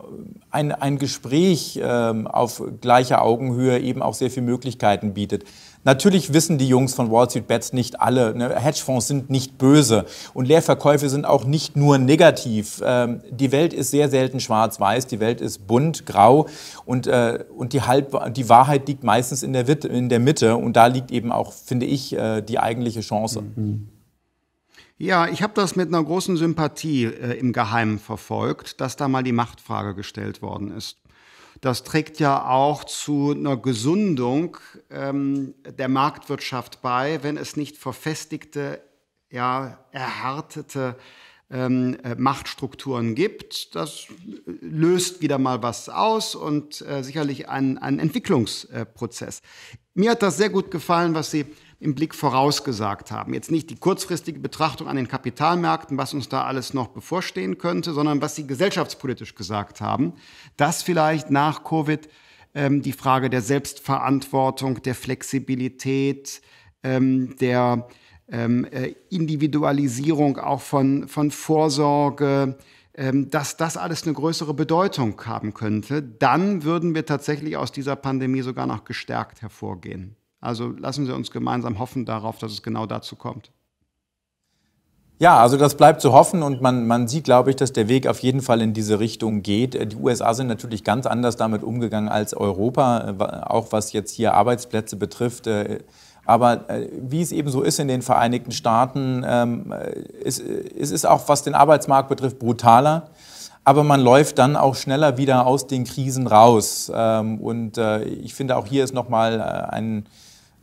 B: ein, ein Gespräch ähm, auf gleicher Augenhöhe eben auch sehr viele Möglichkeiten bietet. Natürlich wissen die Jungs von Wall Street Bets nicht alle. Ne? Hedgefonds sind nicht böse und Leerverkäufe sind auch nicht nur negativ. Ähm, die Welt ist sehr selten schwarz-weiß, die Welt ist bunt, grau und, äh, und die, Halb die Wahrheit liegt meistens in der, in der Mitte und da liegt eben auch, finde ich, äh, die eigentliche Chance. Mhm.
A: Ja, ich habe das mit einer großen Sympathie äh, im Geheimen verfolgt, dass da mal die Machtfrage gestellt worden ist. Das trägt ja auch zu einer Gesundung ähm, der Marktwirtschaft bei, wenn es nicht verfestigte, ja, erhärtete ähm, äh, Machtstrukturen gibt. Das löst wieder mal was aus und äh, sicherlich ein, ein Entwicklungsprozess. Mir hat das sehr gut gefallen, was Sie im Blick vorausgesagt haben. Jetzt nicht die kurzfristige Betrachtung an den Kapitalmärkten, was uns da alles noch bevorstehen könnte, sondern was Sie gesellschaftspolitisch gesagt haben, dass vielleicht nach Covid ähm, die Frage der Selbstverantwortung, der Flexibilität, ähm, der ähm, äh, Individualisierung auch von, von Vorsorge, ähm, dass das alles eine größere Bedeutung haben könnte, dann würden wir tatsächlich aus dieser Pandemie sogar noch gestärkt hervorgehen. Also lassen Sie uns gemeinsam hoffen darauf, dass es genau dazu kommt.
B: Ja, also das bleibt zu hoffen und man, man sieht, glaube ich, dass der Weg auf jeden Fall in diese Richtung geht. Die USA sind natürlich ganz anders damit umgegangen als Europa, auch was jetzt hier Arbeitsplätze betrifft. Aber äh, wie es eben so ist in den Vereinigten Staaten, ähm, es, ist auch, was den Arbeitsmarkt betrifft, brutaler. Aber man läuft dann auch schneller wieder aus den Krisen raus. Ähm, und äh, ich finde, auch hier ist nochmal ein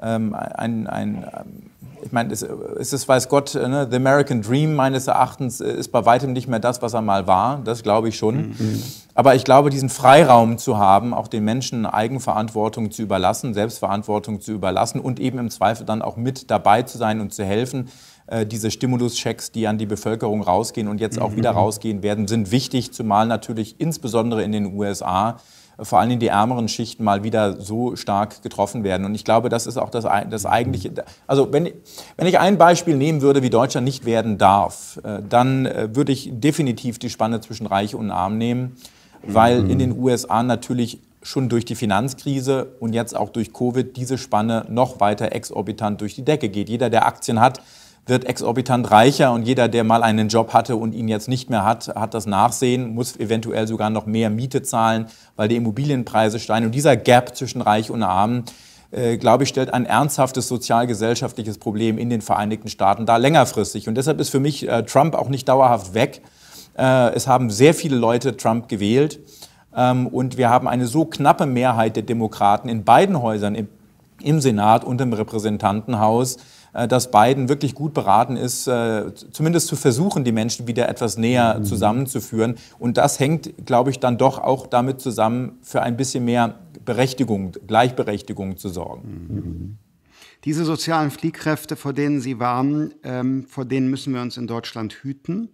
B: ähm, ein, ein ähm, ich meine, es, es ist, weiß Gott, ne, The American Dream meines Erachtens ist bei weitem nicht mehr das, was er mal war. Das glaube ich schon. Mhm. Aber ich glaube, diesen Freiraum zu haben, auch den Menschen Eigenverantwortung zu überlassen, Selbstverantwortung zu überlassen und eben im Zweifel dann auch mit dabei zu sein und zu helfen, äh, diese Stimuluschecks, die an die Bevölkerung rausgehen und jetzt auch wieder mhm. rausgehen werden, sind wichtig, zumal natürlich insbesondere in den USA vor allem die ärmeren Schichten mal wieder so stark getroffen werden. Und ich glaube, das ist auch das, das eigentliche. Also wenn, wenn ich ein Beispiel nehmen würde, wie Deutschland nicht werden darf, äh, dann äh, würde ich definitiv die Spanne zwischen Reich und Arm nehmen, weil in den USA natürlich schon durch die Finanzkrise und jetzt auch durch Covid diese Spanne noch weiter exorbitant durch die Decke geht. Jeder, der Aktien hat, wird exorbitant reicher und jeder, der mal einen Job hatte und ihn jetzt nicht mehr hat, hat das Nachsehen, muss eventuell sogar noch mehr Miete zahlen, weil die Immobilienpreise steigen. Und dieser Gap zwischen Reich und Arm, äh, glaube ich, stellt ein ernsthaftes sozialgesellschaftliches Problem in den Vereinigten Staaten dar längerfristig. Und deshalb ist für mich äh, Trump auch nicht dauerhaft weg. Äh, es haben sehr viele Leute Trump gewählt. Ähm, und wir haben eine so knappe Mehrheit der Demokraten in beiden Häusern, im, im Senat und im Repräsentantenhaus, dass Biden wirklich gut beraten ist, äh, zumindest zu versuchen, die Menschen wieder etwas näher mhm. zusammenzuführen. Und das hängt, glaube ich, dann doch auch damit zusammen, für ein bisschen mehr Berechtigung, Gleichberechtigung zu sorgen.
A: Mhm. Diese sozialen Fliehkräfte, vor denen Sie warnen, ähm, vor denen müssen wir uns in Deutschland hüten.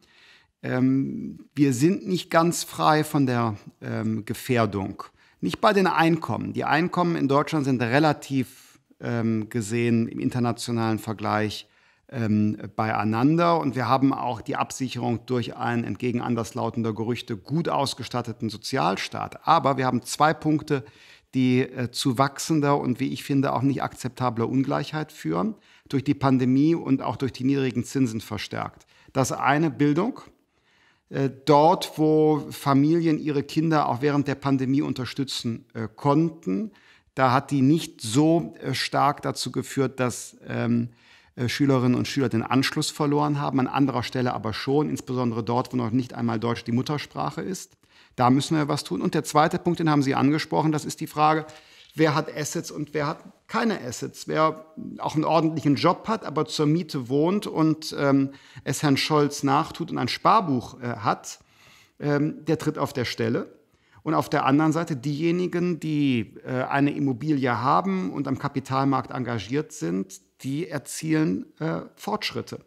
A: Ähm, wir sind nicht ganz frei von der ähm, Gefährdung. Nicht bei den Einkommen. Die Einkommen in Deutschland sind relativ ähm, gesehen im internationalen Vergleich ähm, beieinander. Und wir haben auch die Absicherung durch einen entgegen anderslautender Gerüchte gut ausgestatteten Sozialstaat. Aber wir haben zwei Punkte, die äh, zu wachsender und wie ich finde auch nicht akzeptabler Ungleichheit führen, durch die Pandemie und auch durch die niedrigen Zinsen verstärkt. Das eine Bildung. Äh, dort, wo Familien ihre Kinder auch während der Pandemie unterstützen äh, konnten, da hat die nicht so äh, stark dazu geführt, dass ähm, Schülerinnen und Schüler den Anschluss verloren haben, an anderer Stelle aber schon, insbesondere dort, wo noch nicht einmal Deutsch die Muttersprache ist. Da müssen wir was tun. Und der zweite Punkt, den haben Sie angesprochen, das ist die Frage, wer hat Assets und wer hat keine Assets. Wer auch einen ordentlichen Job hat, aber zur Miete wohnt und ähm, es Herrn Scholz nachtut und ein Sparbuch äh, hat, ähm, der tritt auf der Stelle. Und auf der anderen Seite diejenigen, die äh, eine Immobilie haben und am Kapitalmarkt engagiert sind, die erzielen äh, Fortschritte.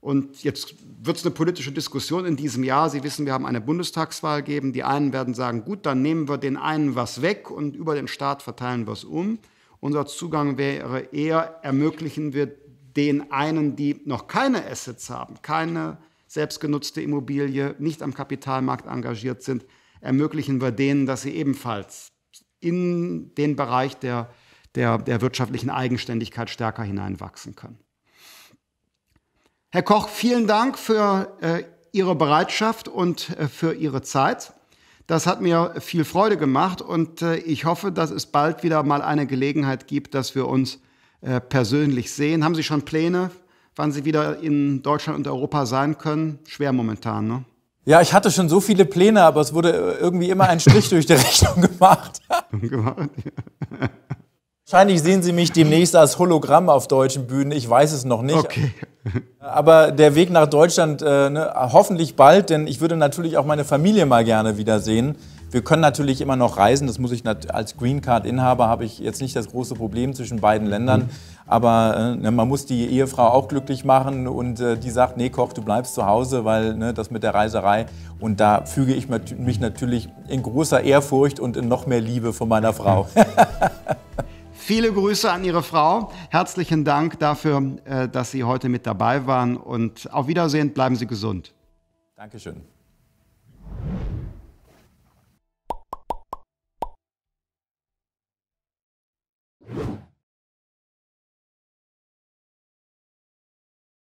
A: Und jetzt wird es eine politische Diskussion in diesem Jahr. Sie wissen, wir haben eine Bundestagswahl geben. Die einen werden sagen, gut, dann nehmen wir den einen was weg und über den Staat verteilen wir es um. Unser Zugang wäre eher, ermöglichen wir den einen, die noch keine Assets haben, keine selbstgenutzte Immobilie, nicht am Kapitalmarkt engagiert sind, ermöglichen wir denen, dass sie ebenfalls in den Bereich der, der, der wirtschaftlichen Eigenständigkeit stärker hineinwachsen können. Herr Koch, vielen Dank für äh, Ihre Bereitschaft und äh, für Ihre Zeit. Das hat mir viel Freude gemacht und äh, ich hoffe, dass es bald wieder mal eine Gelegenheit gibt, dass wir uns äh, persönlich sehen. Haben Sie schon Pläne, wann Sie wieder in Deutschland und Europa sein können? Schwer momentan, ne?
B: Ja, ich hatte schon so viele Pläne, aber es wurde irgendwie immer ein Strich durch die *laughs* Rechnung gemacht. *laughs* Wahrscheinlich sehen Sie mich demnächst als Hologramm auf deutschen Bühnen. Ich weiß es noch nicht. Okay. *laughs* Aber der Weg nach Deutschland äh, ne, hoffentlich bald, denn ich würde natürlich auch meine Familie mal gerne wiedersehen. Wir können natürlich immer noch reisen. Das muss ich als Green Card Inhaber habe ich jetzt nicht das große Problem zwischen beiden Ländern. Aber äh, ne, man muss die Ehefrau auch glücklich machen und äh, die sagt, nee, Koch, du bleibst zu Hause, weil ne, das mit der Reiserei. Und da füge ich mich natürlich in großer Ehrfurcht und in noch mehr Liebe von meiner Frau. *laughs*
A: Viele Grüße an Ihre Frau. Herzlichen Dank dafür, äh, dass Sie heute mit dabei waren und auf Wiedersehen. Bleiben Sie gesund.
B: Dankeschön.